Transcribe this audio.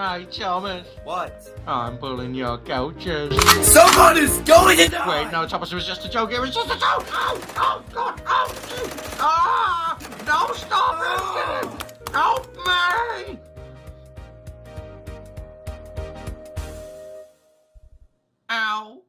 Hi, Thomas. What? I'm pulling your couches. Someone is going to die! Wait, no, Thomas, it was just a joke. It was just a joke. Oh, oh, God. Oh. Ah! No, stop it. Help me. Ow.